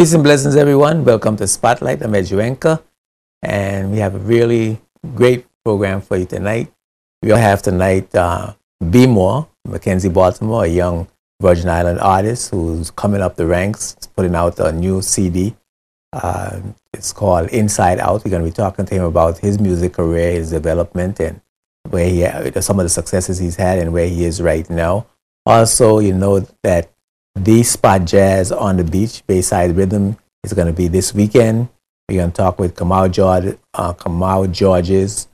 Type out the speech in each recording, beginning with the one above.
Peace and blessings, everyone. Welcome to Spotlight. I'm Ed Juenka, and we have a really great program for you tonight. We have tonight uh, B More, Mackenzie Baltimore, a young Virgin Island artist who's coming up the ranks, putting out a new CD. Uh, it's called Inside Out. We're going to be talking to him about his music career, his development, and where he some of the successes he's had and where he is right now. Also, you know that the Spot Jazz on the Beach, Bayside Rhythm, is going to be this weekend. We're going to talk with Kamau George, uh, Georges,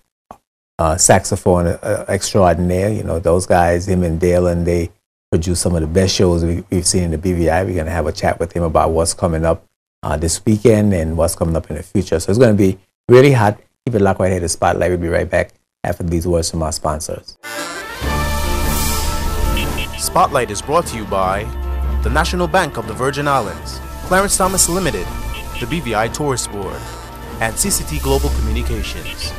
uh, saxophone uh, extraordinaire. You know, those guys, him and Dale, and they produce some of the best shows we, have seen in the BVI. We're going to have a chat with him about what's coming up uh, this weekend and what's coming up in the future. So it's going to be really hot. Keep it locked right here to Spotlight. We'll be right back after these words from our sponsors. Spotlight is brought to you by the National Bank of the Virgin Islands, Clarence Thomas Limited, the BVI Tourist Board, and CCT Global Communications.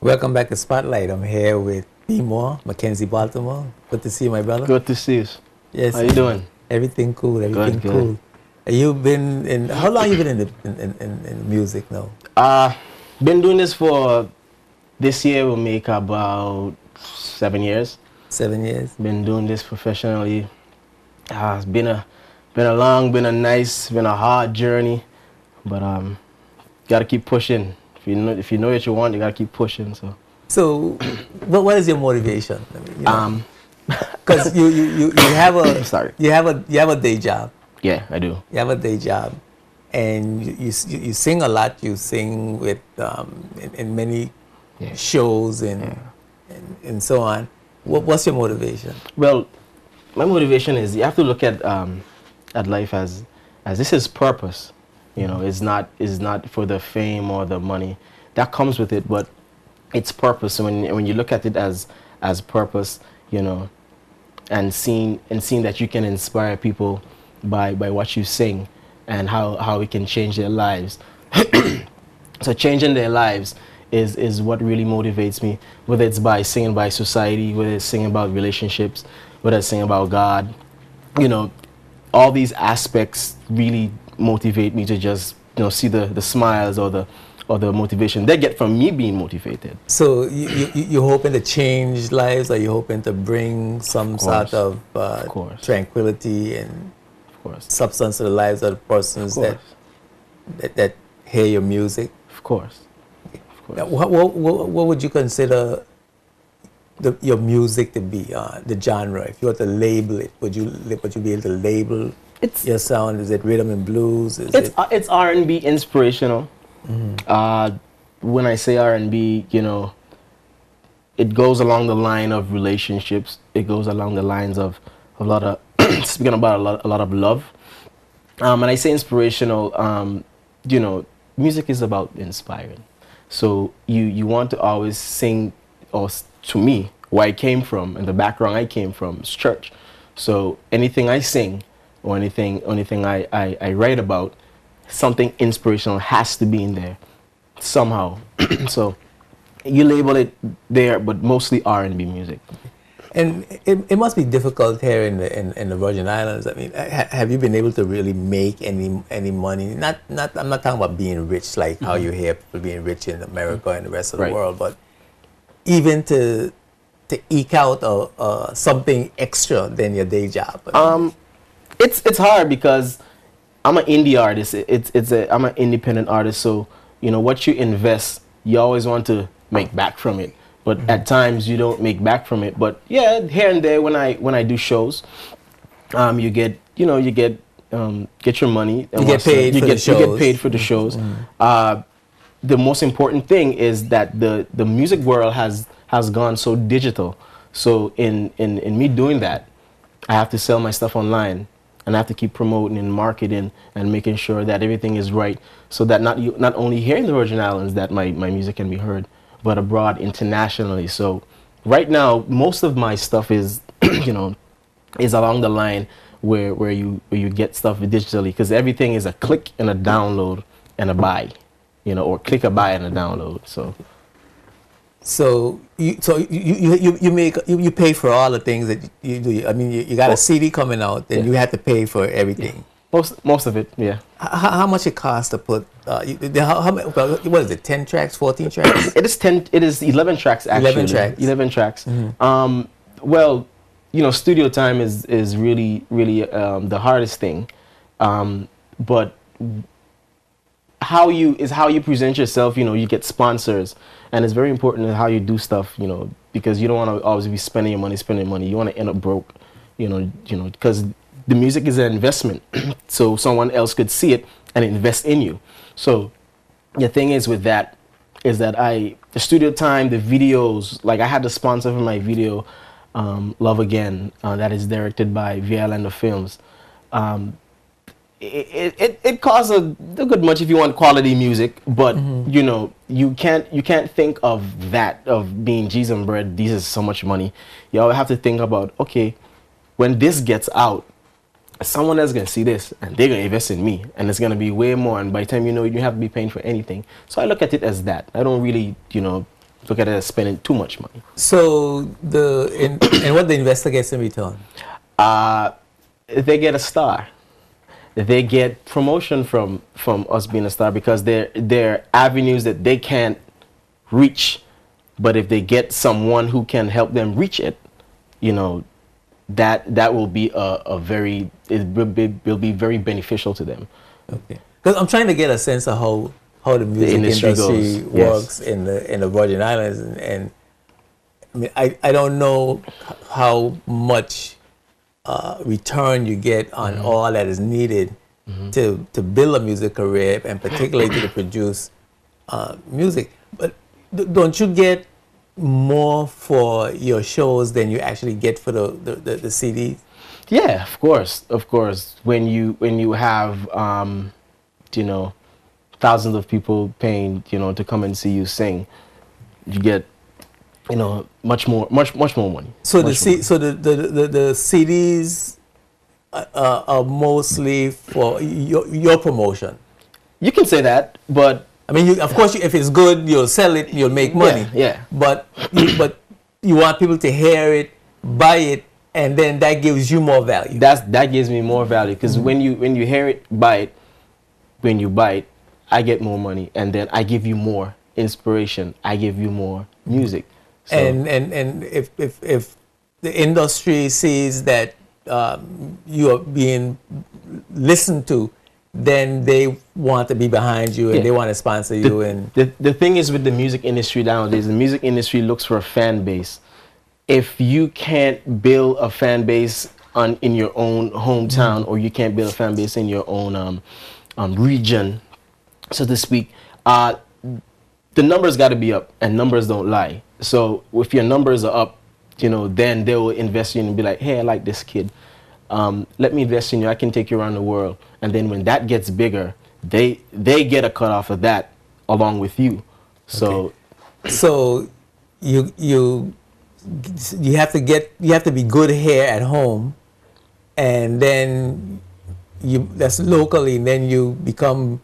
Welcome back to Spotlight. I'm here with B More, Mackenzie Baltimore. Good to see you, my brother. Good to see you. Yes. How you doing? Everything cool. Everything good, cool. Good. You've been in. How long you been in, the, in, in, in music now? Uh, been doing this for this year will make about seven years. Seven years. Been doing this professionally. Uh, it's been a been a long, been a nice, been a hard journey, but um, gotta keep pushing If you know if you know what you want, you gotta keep pushing. So. So, what what is your motivation? I mean, you know, um, because you, you, you, you have a sorry you have a you have a day job. Yeah, I do. You have a day job, and you you, you sing a lot. You sing with um, in, in many yeah. shows and, yeah. and and so on. What, what's your motivation? Well, my motivation is you have to look at um, at life as as this is purpose. You know, it's not it's not for the fame or the money that comes with it, but it's purpose. when when you look at it as as purpose, you know, and seeing and seeing that you can inspire people by by what you sing and how how it can change their lives. so changing their lives is is what really motivates me. Whether it's by singing by society, whether it's singing about relationships, whether it's singing about God, you know, all these aspects really motivate me to just you know see the the smiles or the or the motivation they get from me being motivated. So you, you, you're hoping to change lives, or you're hoping to bring some of sort of, uh, of tranquility and of substance to the lives of the persons that, that, that hear your music. Of course. Of course. Now, what, what, what, what would you consider the, your music to be, uh, the genre? If you were to label it, would you would you be able to label it's your sound? Is it rhythm and blues? Is it's it uh, it's R and B inspirational. Mm-hmm. Uh, when I say R and B, you know, it goes along the line of relationships. It goes along the lines of a lot of speaking about a lot, a lot of love. Um, and I say inspirational. Um, you know, music is about inspiring. So you you want to always sing, or to me, where I came from and the background I came from is church. So anything I sing or anything anything I, I, I write about, something inspirational has to be in there somehow. so you label it there, but mostly R&B music. And it, it must be difficult here in the in, in the Virgin Islands. I mean, ha, have you been able to really make any any money? Not not I'm not talking about being rich like mm-hmm. how you hear people being rich in America and the rest of right. the world, but even to to eke out a, something extra than your day job. I mean, um, it's it's hard because I'm an indie artist. It's it's a I'm an independent artist. So you know what you invest, you always want to make back from it. But mm-hmm. at times you don't make back from it. But yeah, here and there when I when I do shows, um, you get you know you get um, get your money. You get paid you for get, the shows. You get paid for the shows. Mm-hmm. Uh, the most important thing is that the the music world has has gone so digital. So in in in me doing that, I have to sell my stuff online and I have to keep promoting and marketing and making sure that everything is right so that not you, not only here in the Virgin Islands that my, my music can be heard, but abroad internationally. So right now, most of my stuff is, you know, is along the line where, where you where you get stuff digitally because everything is a click and a download and a buy, you know, or click a buy and a download. So. So you so you you, you, make you, you pay for all the things that you do. I mean, you, you got a oh. CD coming out, then Yeah. you have to pay for everything. Most most of it, yeah. How, how much it costs to put? Uh, how, how, what is it? Ten tracks, fourteen tracks? It is ten. It is eleven tracks actually. 11 tracks. Eleven tracks. Um, well, you know, studio time is is really really um, the hardest thing, um, but how you is how you present yourself. You know, you get sponsors, and it's very important how you do stuff. You know, because you don't want to always be spending your money, spending money. You want to end up broke. You know, you know, because the music is an investment, so someone else could see it and invest in you. So the thing is with that is that I the studio time, the videos, like I had the sponsor for my video, um, Love Again, uh, that is directed by Violanda Films. Um, it, it, it costs a, a good much if you want quality music, but you know you can't you can't think of that of being cheese and bread. This is so much money. You always have to think about okay, when this gets out, someone else gonna see this and they're gonna invest in me and it's gonna be way more and by the time you know it, you have to be paying for anything. So i look at it as that. I don't really you know look at it as spending too much money. So the in, and what the investor gets in return? uh they get a star. They get promotion from from us being a star because they're they're avenues that they can't reach. But if they get someone who can help them reach it you know that that will be a, a very it will be, will be very beneficial to them Okay. Because I'm trying to get a sense of how how the music industry industry, goes, yes. works in the in the Virgin Islands, and, and I mean I, I don't know how much uh, return you get on Mm-hmm. all that is needed to to build a music career, and particularly to produce uh, music. But don't you get more for your shows than you actually get for the the, the, the CDs? Yeah, of course, of course. When you when you have um, you know thousands of people paying you know to come and see you sing, you get you know much more much much more money. So the C, more. so the the, the, the CDs uh, uh, are mostly for your, your promotion. you can say that, but I mean, you, of course, you, if it's good, you'll sell it, you'll make money. Yeah, yeah. But you, but you want people to hear it, buy it, and then that gives you more value. that's that gives me more value because when you when you hear it, buy it. When you buy it, I get more money, and then I give you more inspiration. I give you more music. So, and and and if if if the industry sees that um, you are being listened to, then they want to be behind you and Yeah. they want to sponsor you and. the, the thing is with the music industry nowadays, the music industry looks for a fan base. If you can't build a fan base on in your own hometown, or you can't build a fan base in your own um, um, region, so to speak, uh, the numbers got to be up, and numbers don't lie. So if your numbers are up, you know, then they will invest in you and be like, "Hey, I like this kid. Um, let me invest in you. I can take you around the world." And then when that gets bigger, they they get a cut off of that along with you. So so you you you have to get you have to be good here at home and then you that's locally and then you become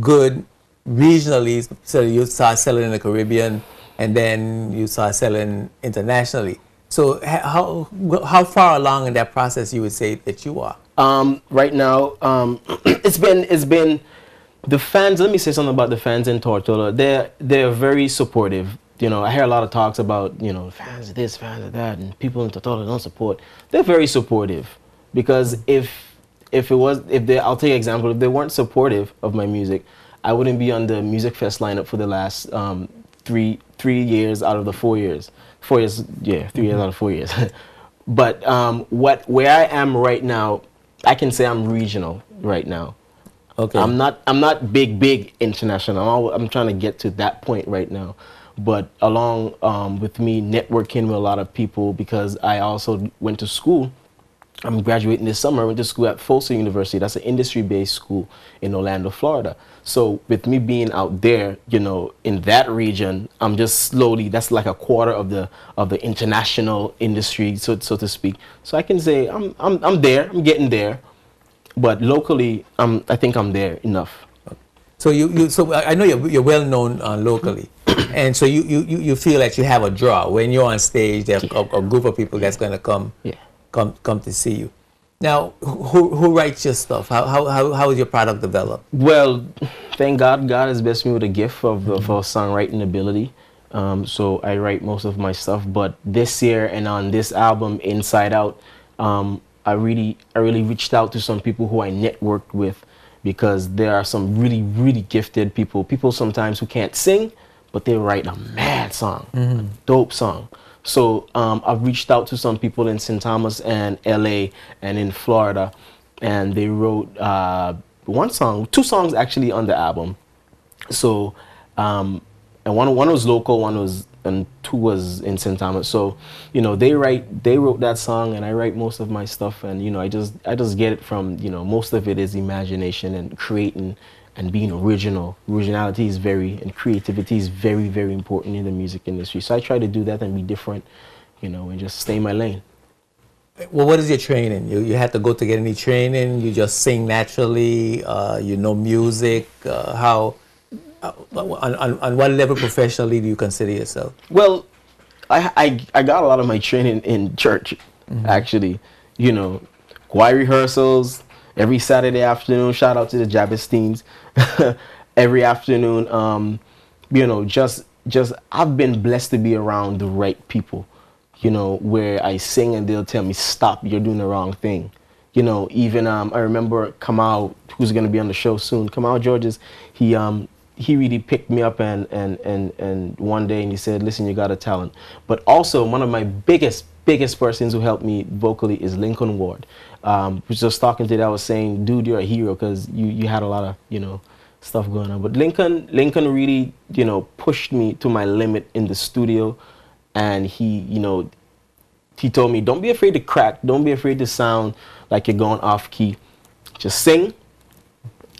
good regionally so you start selling in the caribbean and then you start selling internationally so how how far along in that process you would say that you are um, right now, um, it's been it's been the fans. Let me say something about the fans in Tortola. They're they're very supportive. You know, I hear a lot of talks about you know fans of this, fans of that, and people in Tortola don't support. They're very supportive because if if it was if they I'll take an example if they weren't supportive of my music, I wouldn't be on the music fest lineup for the last um, three three years out of the four years. Four years, yeah, 3 years out of four years. but um, what where I am right now, I can say I'm regional right now. okay I'm not I'm not big big international. I'm, al- I'm trying to get to that point right now. But along um, with me networking with a lot of people because I also went to school. I'm graduating this summer. I went to school at Full Sail University. That's an industry-based school in Orlando, Florida. So with me being out there, you know, in that region, I'm just slowly. That's like a quarter of the of the international industry, so so to speak. So I can say I'm I'm I'm there. I'm getting there, but locally, I'm I think I'm there enough. So you, you so I know you're, you're well known uh, locally. and so you, you, you feel that you have a draw when you're on stage. There's a, a group of people that's going to come Yeah. Come come to see you. Now, who who writes your stuff? How how how, how is your product developed? Well, thank God, God has blessed me with a gift of, of a songwriting ability. Um, so I write most of my stuff. But this year and on this album, Inside Out, um, I really I really reached out to some people who I networked with because there are some really really gifted people. People sometimes who can't sing, but they write a mad song, a dope song. So um, I've reached out to some people in St. Thomas and LA and in Florida, and they wrote uh, one song, two songs actually on the album. So, um, and one one was local, one was and two was in St. Thomas. So, you know, they write they wrote that song, and I write most of my stuff, and you know, I just I just get it from you know most of it is imagination and creating and being original. Originality is very and creativity is very very important in the music industry. So I try to do that and be different, you know, and just stay in my lane. Well, what is your training? You you had to go to get any training? You just sing naturally? Uh, you know music? Uh, how? Uh, on, on, on what level professionally do you consider yourself? Well, I, I, I got a lot of my training in church, actually. You know, choir rehearsals every Saturday afternoon. Shout out to the Jabbersteins. every afternoon, um, you know, just just I've been blessed to be around the right people. You know, where I sing and they'll tell me, "Stop! You're doing the wrong thing." You know, even um, I remember Kamau, who's going to be on the show soon. Kamau Georges, he um, he really picked me up and, and, and, and one day and he said, listen, you got a talent. But also one of my biggest, biggest persons who helped me vocally is Lincoln Ward. Um, was just talking to that, I was saying, dude, you're a hero because you, you had a lot of, you know, stuff going on. But Lincoln, Lincoln really, you know, pushed me to my limit in the studio. And he, you know, he told me, don't be afraid to crack. Don't be afraid to sound like you're going off key. Just sing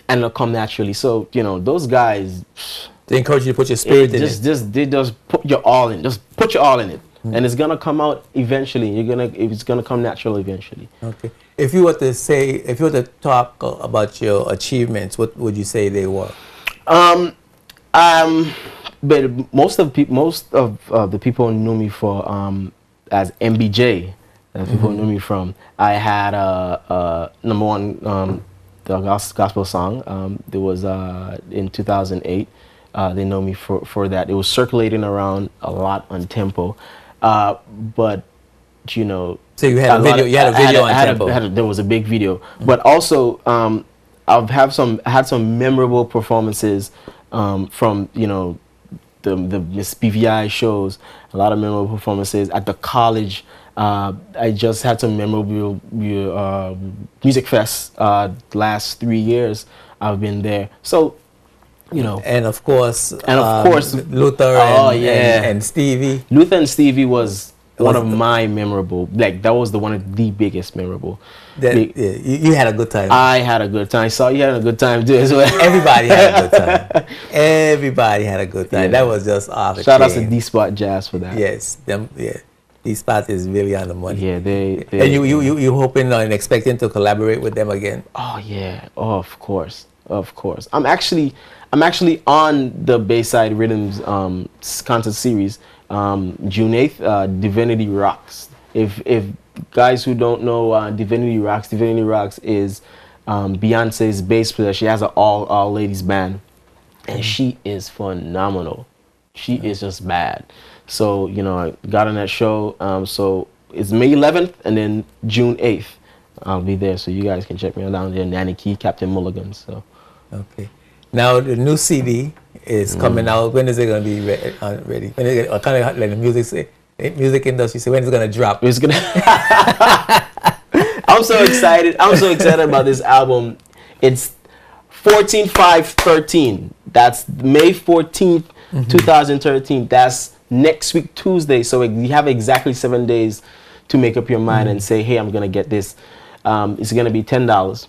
and it'll come naturally. So you know those guys. They encourage you to put your spirit it in just, it. just they just put your all in. Just put your all in it, and it's gonna come out eventually. You're gonna it's gonna come natural eventually. Okay. If you were to say, if you were to talk uh, about your achievements, what would you say they were? Um, um, but most of people, most of uh, the people knew me for um as MBJ. That people knew me from. I had a, a number one um, the gospel song. Um, there was uh, in 2008. Uh, they know me for, for that. It was circulating around a lot on Tempo, uh, but you know. So you had a video- of- you had a video on had Tempo. I had a- there was a big video, but also um, I've have some had some memorable performances um, from you know the the Miss BVI shows. A lot of memorable performances at the college. Uh, I just had some memorable uh, music fest uh, last three years. I've been there, so you know. And of course, And of um, course- Luther Oh, and, yeah. and, and Stevie. Luther and Stevie was one of the- my memorable. Like that was the one of the biggest memorable. That, Be- yeah, you, you had a good time. I had a good time. Saw you had a good time too as well. Everybody had a good time. Everybody had a good time. Yeah. That was just off Shout out to chain. D Spot Jazz for that. Yes, them. Yeah, these spots is really on the money. Yeah, they. they And you, you, you, you hoping and expecting to collaborate with them again? Oh yeah, oh, of course, of course. I'm actually, I'm actually on the Bayside Rhythms um, concert series. Um, June 8th, uh, Divinity Roxx. If if guys who don't know uh, Divinity Roxx, Divinity Roxx is um, Beyonce's bass player. She has an all all ladies band, and she is phenomenal. She is just bad. So you know, I got on that show. Um, so it's May 11th and then June 8th. I'll be there, so you guys can check me out down there. Nanny Cay, Captain Mulligan. So Okay. Now the new CD is Mm. coming out. When is it going to be re- uh, ready? When is it, uh, kind of like the music say, eh, music industry say when is it going to drop? it's gonna. I'm so excited. I'm so excited about this album. It's 14 5 13. That's May 14th, 2013. That's next week, Tuesday. So you have exactly seven days to make up your mind and say, hey, I'm going to get this. Um, it's going to be $10.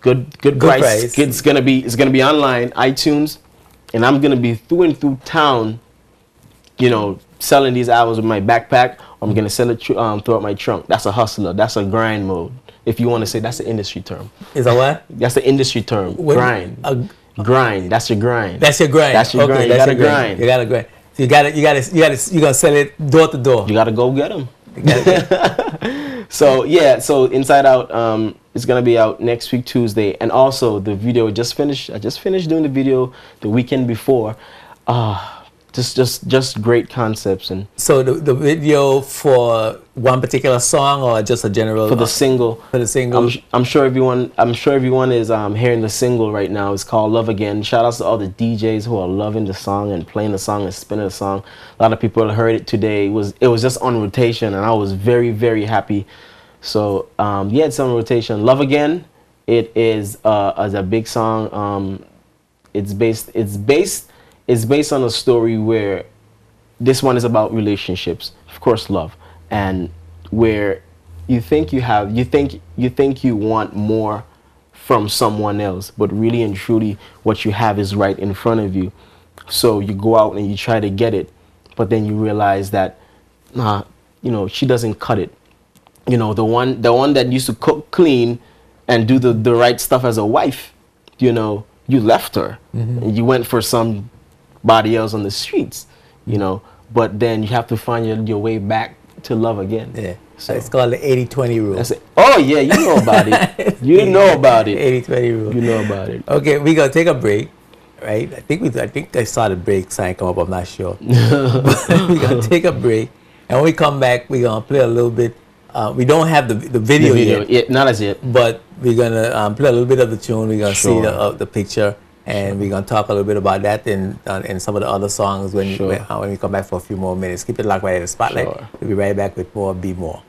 Good, good, Good price. price. It's going to be, it's going to be online, iTunes, and I'm going to be through and through town you know, selling these albums with my backpack. I'm gonna sell it tr- um, throughout my trunk. That's a hustler. That's a grind mode. If you want to say that's the industry term. Is that what? That's the industry term. When- grind. uh, Grind. That's your grind. That's your grind. That's your okay, grind. You gotta grind. grind. You gotta grind. You gotta, you gotta, you gotta, you gotta sell it door to door. You gotta go get them. So yeah, so Inside Out um, is gonna be out next week Tuesday, and also the video just finished. I just finished doing the video the weekend before. Ah, just just just great concepts and so the, the video for one particular song or just a general for the single. for the single. I'm, I'm sure everyone I'm sure everyone is um, hearing the single right now. It's called Love Again. Shout outs to all the DJs who are loving the song and playing the song and spinning the song. A lot of people heard it today. It was it was just on rotation and I was very very happy. So um, yeah, it's on rotation. Love Again. It is uh, as a big song. Um, it's based it's based it's based on a story where this one is about relationships of course love and where you think you have you think you think you want more from someone else but really and truly what you have is right in front of you. So you go out and you try to get it but then you realize that nah you know she doesn't cut it. You know the one the one that used to cook clean and do the, the right stuff as a wife you know you left her. And you went for somebody else on the streets you know but then you have to find your, your way back to love again yeah. so it's called the 80-20 rule. that's it oh yeah you know about it you know about it 80-20 rule. you know about it Okay, we're gonna take a break, right? I think we, I think I saw the break sign come up. I'm not sure. We're gonna take a break, and when we come back, we're gonna play a little bit. Uh, we don't have the the video, the video yet, yeah, not as yet but we're gonna um, play a little bit of the tune. We're gonna see the uh, the picture, and we're gonna talk a little bit about that and uh, and some of the other songs when Sure. when, uh, when we come back for a few more minutes. Keep it locked right at the spotlight. Sure. We'll be right back with more. Be more.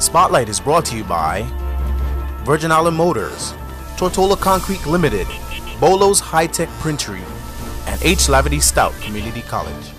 Spotlight is brought to you by Virgin Island Motors, Tortola Concrete Limited, Bolo's High Tech Printery, and H. Lavity Stoutt Community College.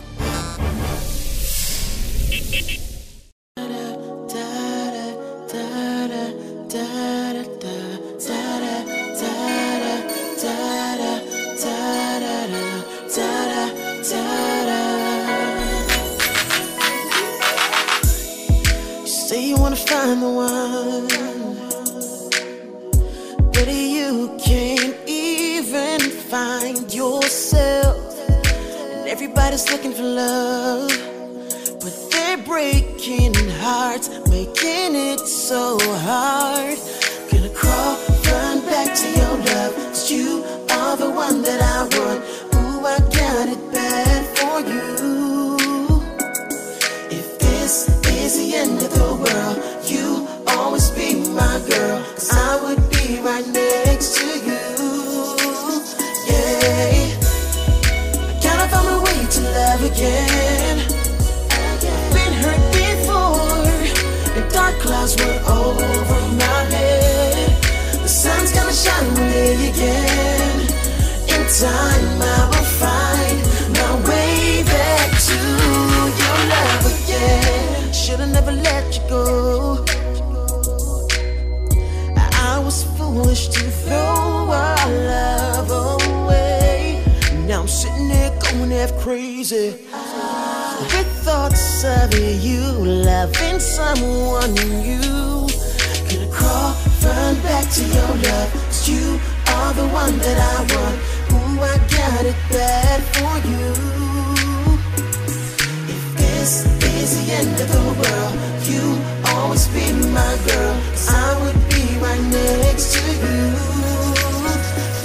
Again. Been hurt before, and dark clouds were over my head. The sun's gonna shine one day again. In time, I will find my way back to your love again. Should've never let you go. I was foolish to throw our love away. Now I'm sitting there going half crazy. Thoughts you loving someone new. Gonna crawl, run back to your love. Cause you are the one that I want. Ooh, I got it bad for you. If this is the end of the world, you always be my girl. I would be right next to you.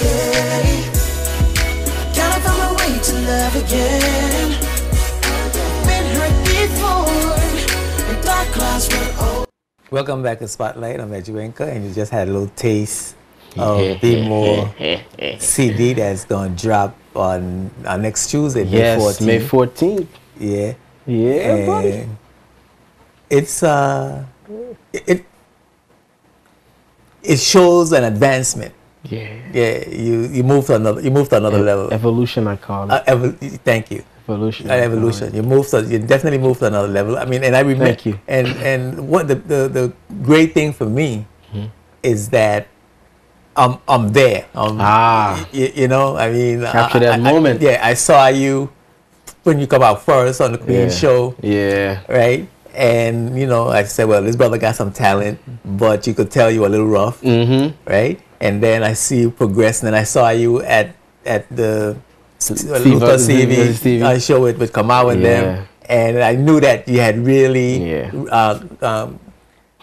Yeah. Gotta find my way to love again. Welcome back to Spotlight. I'm Edgewanker, and you just had a little taste of B More CD that's gonna drop on uh, next Tuesday, May yes 14th. May 14th Yeah. yeah buddy it's uh it it- shows an advancement. yeah Yeah, you you move to another you move to another level. evolution I call it Uh, thank you. Evolution Uh, evolution. You move to you definitely move to another level. I mean, and I remember. Thank you. And and what the the, the great thing for me Mm-hmm. is that I'm I'm there. I'm, Ah. y- you, know, I mean, Capture I- that I- I- moment. yeah, I saw you when you come out first on the Queen yeah. Show, yeah right? And you know, I said, well, this brother got some talent, but you could tell you were a little rough, mm-hmm right? and then I see you progressing, and then I saw you at at the Luther Stevie. uh, show it with Kamau and Yeah. them, and I knew that you had really Yeah. uh, um,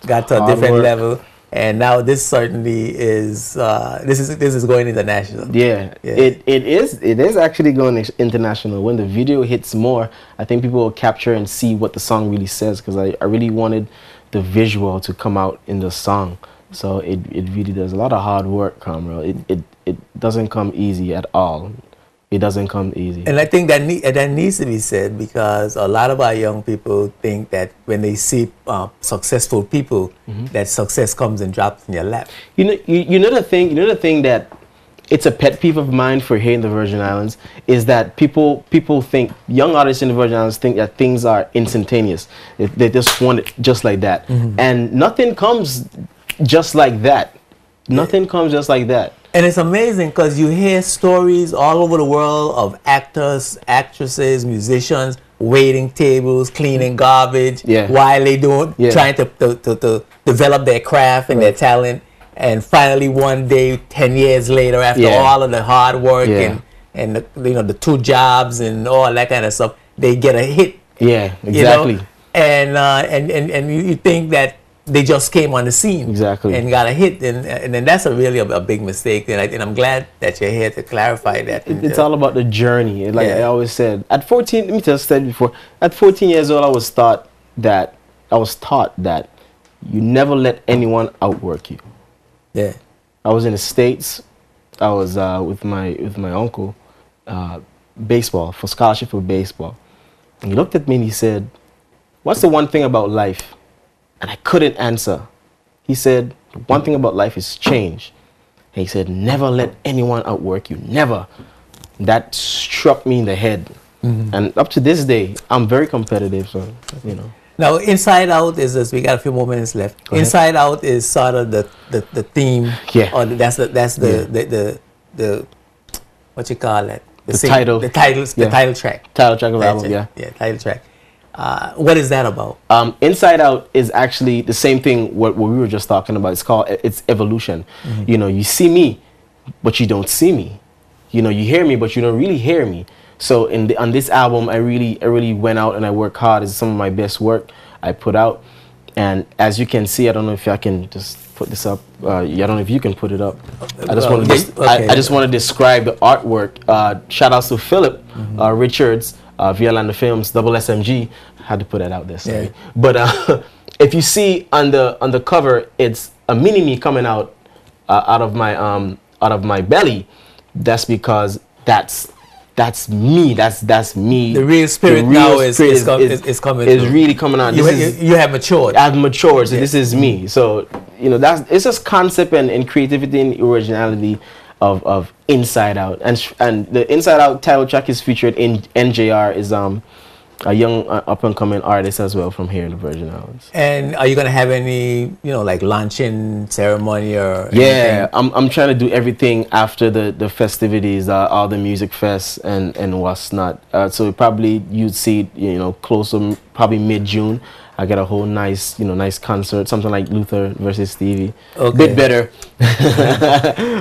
got to a Hard different work. level, and now this certainly is uh, this is this is going international. Yeah, Yeah. it it is it is actually going international. When the video hits more, I think people will capture and see what the song really says because I, I really wanted the visual to come out in the song. So it, it really does a lot of hard work, Comro. It, it it doesn't come easy at all. It doesn't come easy. And I think that need, that needs to be said because a lot of our young people think that when they see uh, successful people, Mm-hmm. that success comes and drops in your lap. You know, you, you know the thing. You know the thing that it's a pet peeve of mine for here in the Virgin Islands is that people people think young artists in the Virgin Islands think that things are instantaneous. They, they just want it just like that, and nothing comes just like that. Nothing comes just like that. And it's amazing because you hear stories all over the world of actors, actresses, musicians waiting tables, cleaning garbage Yeah. while they doing Yeah. trying to, to, to, to develop their craft and their talent. And finally, one day, ten years later, after Yeah. all of the hard work Yeah. and and the, you know the two jobs and all that kind of stuff, they get a hit Yeah, you exactly. know? And, uh, and and and you, you think that they just came on the scene Exactly. and got a hit, and and then that's a really a, a big mistake. And, I, and I'm glad that you're here to clarify that. It- it's all about the journey. Like I always said, at 14, let me just said before, at 14 years old, I was taught that I was taught that you never let anyone outwork you. yeah, I was in the states. I was uh, with my with my uncle, uh, baseball for scholarship for baseball. And he looked at me and he said, "What's the one thing about life?" And I couldn't answer. He said, one thing about life is change." And he said, "Never let anyone outwork you. Never." That struck me in the head. Mm-hmm. And up to this day, I'm very competitive. So you know. Now, Inside Out is this. We got a few more minutes left. Inside Out is sort of the the, the theme. Yeah. Or that's the that's the Yeah. the, the the what you call it. The title. The titles. The title track. Title track of the album, yeah. Yeah. Title track. Uh, what is that about? Um, Inside Out is actually the same thing what, what we were just talking about. It's called it's evolution. You know, you see me, but you don't see me. You know, you hear me, but you don't really hear me. So in the, on this album, I really I really went out and I worked hard. It's some of my best work I put out. And as you can see, I don't know if I can just put this up. Uh, I don't know if you can put it up. I just want to okay, I. I just want to describe the artwork. Uh, shout outs to Philip uh, Richards, uh, Violanda Films, Double SMG. had to put that out there, sorry. Yeah. But uh, if you see on the on the cover, it's a mini me coming out uh, out of my um out of my belly. That's because that's that's me. That's that's me. The real spirit now is- is com- is- is coming Is through. really coming out. You, is- you have matured. I've matured, so this is me. So you know that's it's just concept and, and creativity and originality of, of Inside Out, and sh- and the Inside Out title track is featured in NJR is um a young uh, up and coming artist as well from here in the Virgin Islands. And are you gonna have any, you know, like launching ceremony or Yeah, anything? I'm, I'm trying to do everything after the, the festivities, uh, all the music fests and, and what's not. Uh, so probably you'd see, you know, closer, probably mid June. I get a whole nice, you know, nice concert, something like Luther versus Stevie. Okay. Bit better,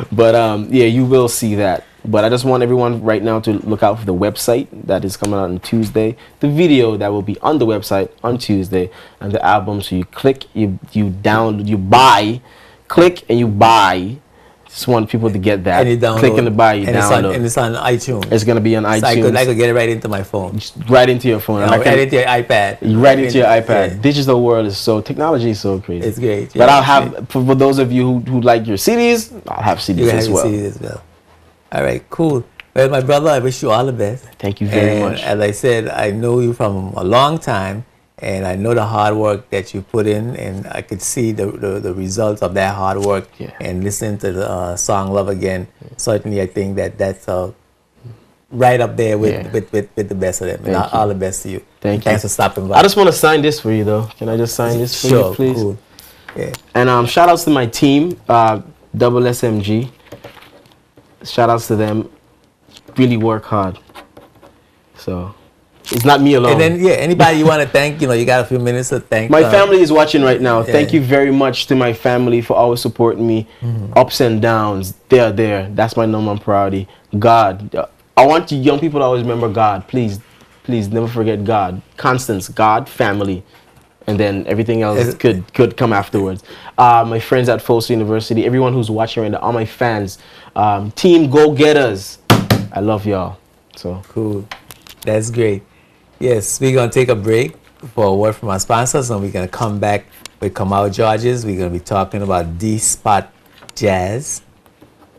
but um, yeah, you will see that. But I just want everyone right now to look out for the website that is coming out on Tuesday, the video that will be on the website on Tuesday, and the album. So you click, you you download, you buy, click and you buy. Just want people to get that. And you download. Click and the buy, you and It's on, download. and it's on iTunes. It's gonna be on So iTunes. I could, I could get it right into my phone. Just right into your phone. I can- right into your iPad. right into your iPad. Yeah. Digital world is so technology is so crazy. It's great. But. I'll have for, for those of you who, who like your CDs, I'll have CDs You as have well. it as well. All right, cool. Well, my brother, I wish you all the best. Thank you very And much. As I said, I know you from a long time, and I know the hard work that you put in, and I could see the, the, the results of that hard work. Yeah. And listening to the uh, song "Love Again," certainly I think that that's uh, right up there with, Yeah. with, with, with the best of them. and Thank all, you. all the best to you. Thank Thanks you. for stopping by. I just want to sign this for you though. Can I just sign this for sure, you, please? cool. Yeah. And um, shout outs to my team, uh, Double SMG. Shout outs to them. Really work hard. So it's not me alone. And then, yeah, anybody you want to thank, you know, you got a few minutes to thank. my uh, family is watching right now. Thank you very much to my family for always supporting me, Mm-hmm. ups and downs. They're there. That's my number one priority. God, uh, I want you young people to always remember God. Please, please never forget God. Constance, God, family, and then everything else Is- could could come afterwards. Uh, my friends at Full Sail University, everyone who's watching right now, all my fans, um, Team Go Getters, I love y'all. So Cool. That's great. Yes, we're going to take a break for a word from our sponsors, and we're going to come back with Kamau Georges. We're going to be talking about D Spot Jazz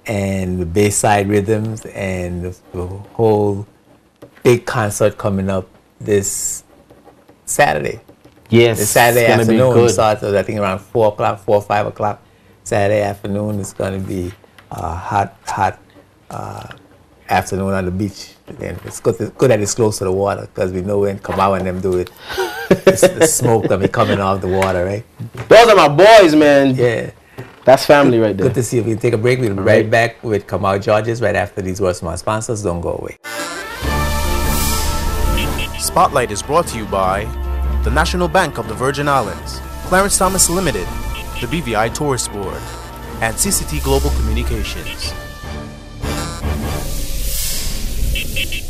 and the Bayside Rhythms and the, whole big concert coming up this Saturday. yes, This Saturday it's gonna be afternoon starts, I think, around 4 o'clock, 4 or 5 o'clock. Saturday afternoon is going to be a hot, hot uh, afternoon on the beach. And it's good, it's good that it's close to the water because we know when Kamau and them do it, it's the smoke that be coming off the water, right? Those are my boys, man. Yeah. That's family right there. Good to see you. We can take a break. We'll be right back with Kamau Georges right after these words from our sponsors. Don't go away. Spotlight is brought to you by the National Bank of the Virgin Islands, Clarence Thomas Limited, the BVI Tourist Board, and CCT Global Communications. Thank you.